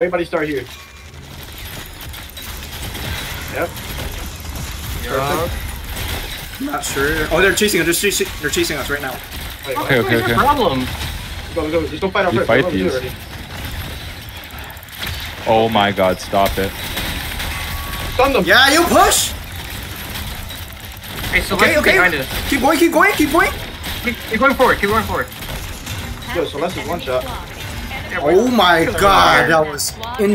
Everybody start here. Yep. Yeah. I'm not sure. Oh, they're chasing us. They're chasing, they're chasing us right now. Wait, Okay, What is okay, your okay. problem? Go, go, just go fight out You first. fight Go, do it these. already. Oh my god, stop it. Stun them. Yeah, you push. Hey, so Okay, let's okay. behind us. Keep going. Keep going. Keep going. Keep, keep going forward. Keep going forward. Yo, Celeste is one shot. Oh my god, that was in.